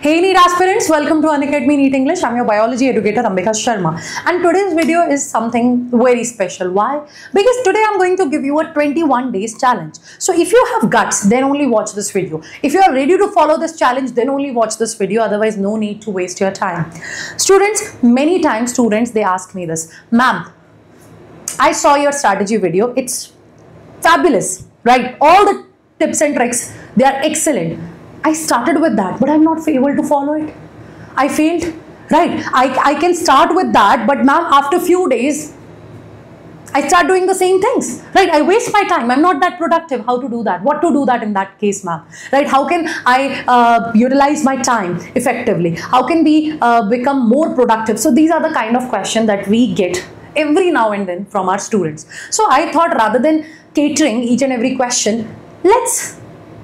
Hey NEET aspirants, welcome to Unacademy NEET English. I'm your biology educator Ambika Sharma and today's video is something very special. Why? Because today I'm going to give you a 21 days challenge. So if you have guts, then only watch this video. If you are ready to follow this challenge, then only watch this video. Otherwise, no need to waste your time. Students, many times students, they ask me this, ma'am, I saw your strategy video. It's fabulous, right? All the tips and tricks, they are excellent. I started with that, but I'm not able to follow it. I failed, right? I, I can start with that, but ma'am, after few days, I start doing the same things, right? I waste my time. I'm not that productive. How to do that? What to do that in that case, ma'am? Right? How can I uh, utilize my time effectively? How can we uh, become more productive? So these are the kind of questions that we get every now and then from our students. So I thought rather than catering each and every question, let's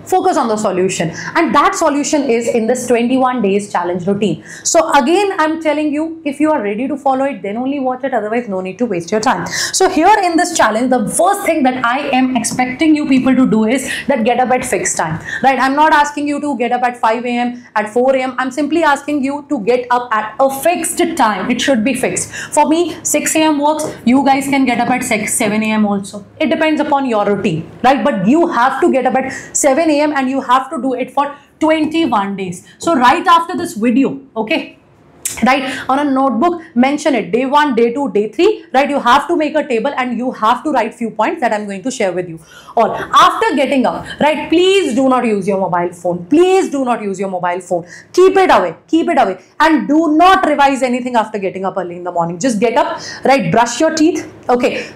focus on the solution. And that solution is in this 21 days challenge routine. So again i'm telling you if you are ready to follow it then only watch it. Otherwise no need to waste your time. So here in this challenge the first thing that i am expecting you people to do is that get up at fixed time. Right? I'm not asking you to get up at 5 a.m at 4 a.m i'm simply asking you to get up at a fixed time. It should be fixed. For me 6 a.m works. You guys can get up at 6 7 a.m also. It depends upon your routine. Right? But you have to get up at 7 a.m and you have to do it for 21 days. So right after this video okay right on a notebook mention it. Day one day two day three right you have to make a table and you have to write few points that i'm going to share with you. All after getting up right please do not use your mobile phone. Please do not use your mobile phone. Keep it away keep it away. And do not revise anything after getting up early in the morning. Just get up right brush your teeth okay.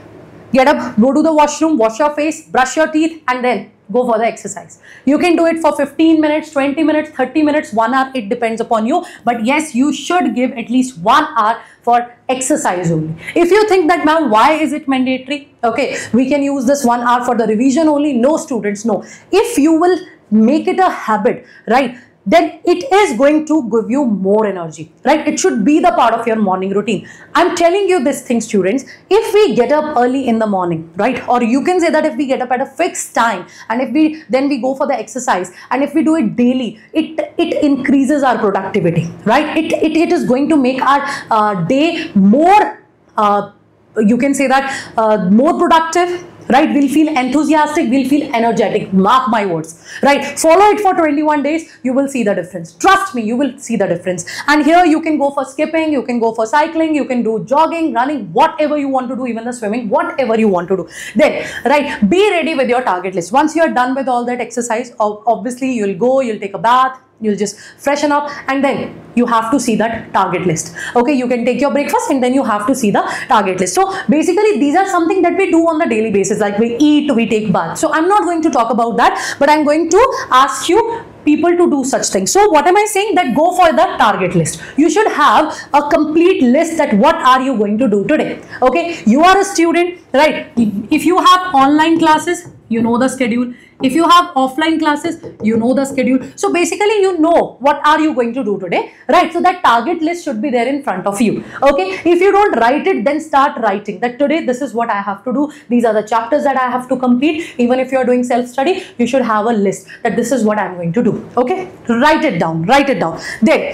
Get up go to the washroom wash your face brush your teeth and then go for the exercise. You can do it for 15 minutes 20 minutes 30 minutes 1 hour. It depends upon you. But yes you should give at least 1 hour for exercise only. If you think that ma'am why is it mandatory? Okay we can use this 1 hour for the revision only. No students no. If you will make it a habit right then it is going to give you more energy right? It should be the part of your morning routine. I'm telling you this thing students if we get up early in the morning right? Or you can say that if we get up at a fixed time and if we then we go for the exercise and if we do it daily it it increases our productivity right? It it, it is going to make our uh, day more uh, you can say that uh, more productive right? We'll feel enthusiastic we'll feel energetic. Mark my words. Right? Follow it for 21 days you will see the difference. Trust me you will see the difference. And here you can go for skipping you can go for cycling you can do jogging running whatever you want to do even the swimming whatever you want to do. Then right be ready with your target list. Once you're done with all that exercise obviously you'll go you'll take a bath you'll just freshen up and then you have to see that target list. Okay you can take your breakfast and then you have to see the target list. So basically these are something that we do on the daily basis. Like we eat we take bath. So i'm not going to talk about that but i'm going to ask you people to do such things. So what am i saying? That go for the target list. You should have a complete list that what are you going to do today? Okay you are a student right? If you have online classes you know the schedule. If you have offline classes you know the schedule. So basically you know what are you going to do today right? So that target list should be there in front of you okay? If you don't write it then start writing that today this is what i have to do. These are the chapters that i have to complete. Even if you are doing self study you should have a list that this is what i'm going to do okay? Write it down write it down. There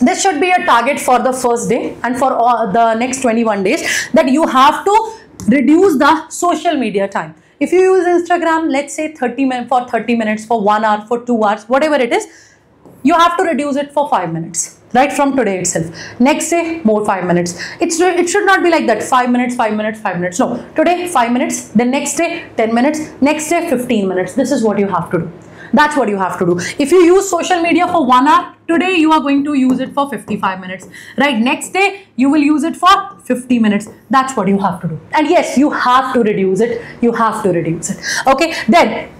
this should be a target for the first day and for all the next 21 days that you have to reduce the social media time. If you use instagram let's say 30 minutes for 30 minutes for 1 hour for 2 hours whatever it is you have to reduce it for 5 minutes right from today itself. Next day more 5 minutes. It's it should not be like that 5 minutes 5 minutes 5 minutes. No today 5 minutes the next day 10 minutes next day 15 minutes. This is what you have to do that's what you have to do. If you use social media for one hour today you are going to use it for 55 minutes. Right? Next day you will use it for 50 minutes. That's what you have to do. And yes you have to reduce it. You have to reduce it. Okay? Then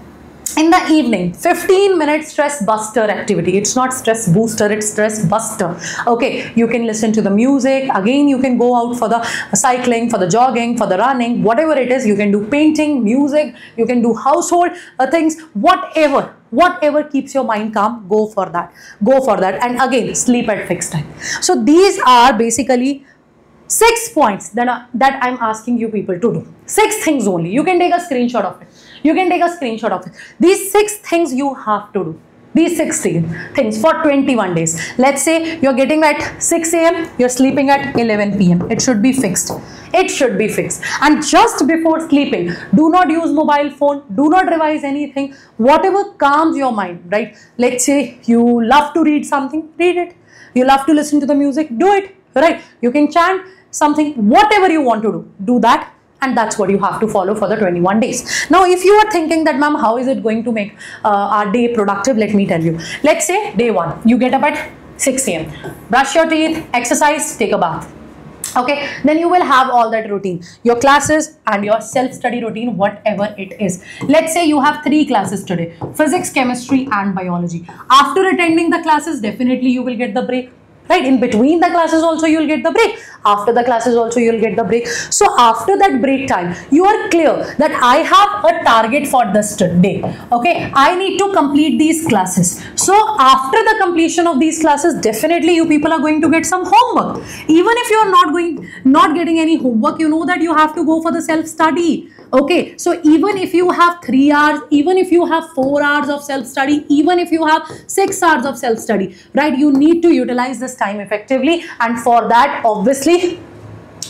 in the evening 15 minute stress buster activity. It's not stress booster it's stress buster. Okay you can listen to the music. Again you can go out for the cycling for the jogging for the running. Whatever it is you can do painting music you can do household uh, things. Whatever whatever keeps your mind calm go for that. Go for that. And again sleep at fixed time. So these are basically six points that, are, that i'm asking you people to do. Six things only. You can take a screenshot of it. You can take a screenshot of it. These six things you have to do. These six things for 21 days. Let's say you're getting at 6 a.m you're sleeping at 11 p.m it should be fixed. It should be fixed. And just before sleeping do not use mobile phone. Do not revise anything. Whatever calms your mind right? Let's say you love to read something read it. You love to listen to the music do it right? You can chant something whatever you want to do do that and that's what you have to follow for the 21 days. Now if you are thinking that ma'am how is it going to make uh, our day productive? Let me tell you. Let's say day one you get up at 6 a.m brush your teeth exercise take a bath. Okay? Then you will have all that routine. Your classes and your self-study routine whatever it is. Let's say you have three classes today physics chemistry and biology. After attending the classes definitely you will get the break right? In between the classes also you'll get the break. After the classes also you'll get the break. So after that break time you are clear that i have a target for this day. Okay? I need to complete these classes. So after the completion of these classes definitely you people are going to get some homework. Even if you are not going not getting any homework you know that you have to go for the self study okay so even if you have three hours even if you have four hours of self-study even if you have six hours of self-study right you need to utilize this time effectively. And for that obviously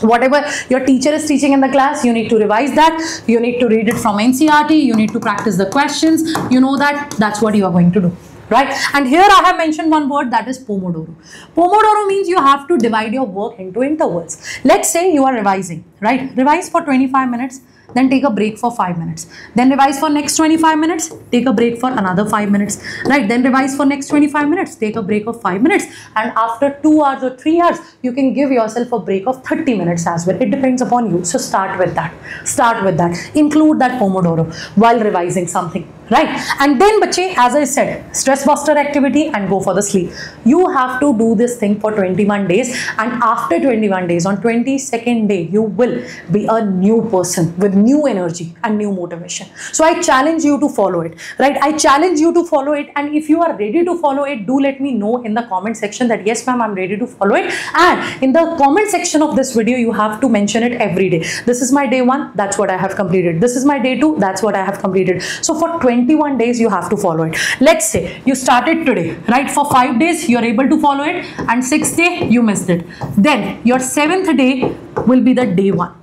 whatever your teacher is teaching in the class you need to revise that. You need to read it from ncert you need to practice the questions. You know that that's what you are going to do right? And here i have mentioned one word that is pomodoro. Pomodoro means you have to divide your work into intervals. Let's say you are revising right? Revise for 25 minutes then take a break for 5 minutes. Then revise for next 25 minutes. Take a break for another 5 minutes. Right? Then revise for next 25 minutes. Take a break of 5 minutes. And after 2 hours or 3 hours you can give yourself a break of 30 minutes as well. It depends upon you. So start with that. Start with that. Include that pomodoro while revising something right. And then bache as i said stress buster activity and go for the sleep. You have to do this thing for 21 days. And after 21 days on 22nd day you will be a new person with new energy and new motivation. So i challenge you to follow it. Right? I challenge you to follow it. And if you are ready to follow it do let me know in the comment section that yes ma'am i'm ready to follow it. And in the comment section of this video you have to mention it every day. This is my day one. That's what i have completed. This is my day two. That's what i have completed. So for 20 21 days you have to follow it. Let's say you started today right? For five days you're able to follow it and sixth day you missed it. Then your seventh day will be the day one.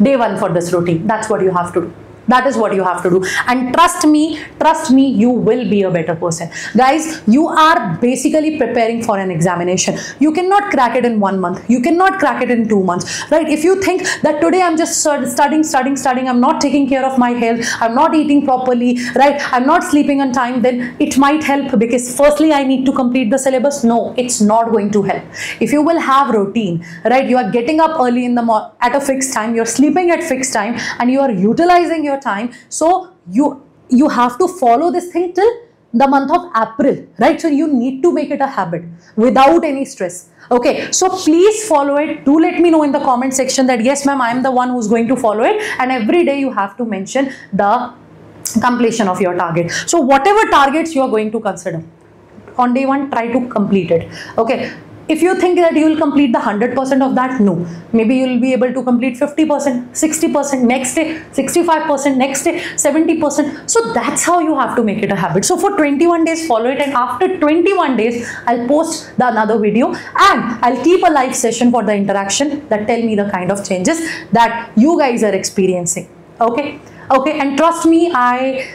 Day one for this routine. That's what you have to do that is what you have to do. And trust me trust me you will be a better person. Guys you are basically preparing for an examination. You cannot crack it in one month. You cannot crack it in two months. Right? If you think that today i'm just studying studying studying i'm not taking care of my health i'm not eating properly right? I'm not sleeping on time then it might help because firstly i need to complete the syllabus. No it's not going to help. If you will have routine right? You are getting up early in the morning at a fixed time you're sleeping at fixed time and you are utilizing your your time so you you have to follow this thing till the month of April, right? So you need to make it a habit without any stress. Okay, so please follow it. Do let me know in the comment section that yes, ma'am, I am the one who's going to follow it. And every day you have to mention the completion of your target. So whatever targets you are going to consider on day one, try to complete it. Okay, if you think that you will complete the 100% of that, no. Maybe you will be able to complete 50%, 60%, next day 65%, next day 70%. So that's how you have to make it a habit. So for 21 days, follow it and after 21 days, I'll post the another video and I'll keep a live session for the interaction that tell me the kind of changes that you guys are experiencing. Okay. Okay. And trust me, I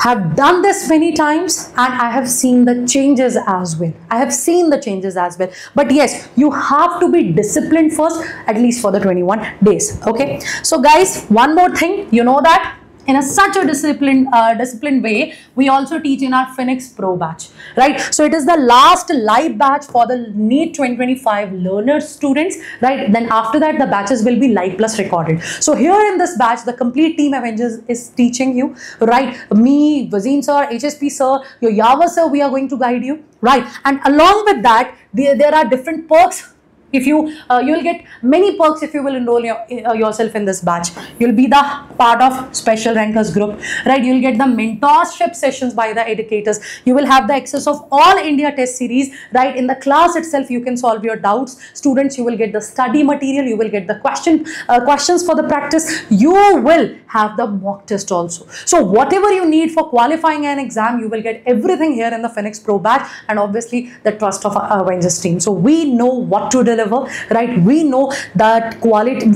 have done this many times and I have seen the changes as well. I have seen the changes as well. But yes, you have to be disciplined first, at least for the 21 days. Okay. So guys, one more thing, you know that in a such a disciplined uh, disciplined way we also teach in our phoenix pro batch right? So it is the last live batch for the NEET 2025 learners students right? Then after that the batches will be live plus recorded. So here in this batch the complete team avengers is teaching you right? Me Wassim sir hsp sir your yava sir we are going to guide you right? And along with that there, there are different perks if you uh, you'll get many perks if you will enroll your, uh, yourself in this batch. You'll be the part of special rankers group right? You'll get the mentorship sessions by the educators. You will have the access of all india test series right? In the class itself you can solve your doubts. Students you will get the study material. You will get the question uh, questions for the practice. You will have the mock test also. So whatever you need for qualifying an exam you will get everything here in the phoenix pro batch and obviously the trust of our Avengers team. So we know what to deliver right? We know that quality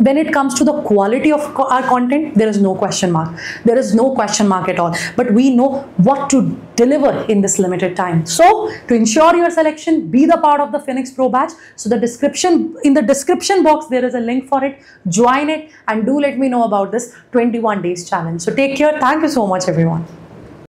when it comes to the quality of our content there is no question mark. There is no question mark at all. But we know what to deliver in this limited time. So to ensure your selection be the part of the phoenix pro batch. So the description in the description box there is a link for it. Join it and do let me know about this 21 days challenge. So take care. Thank you so much everyone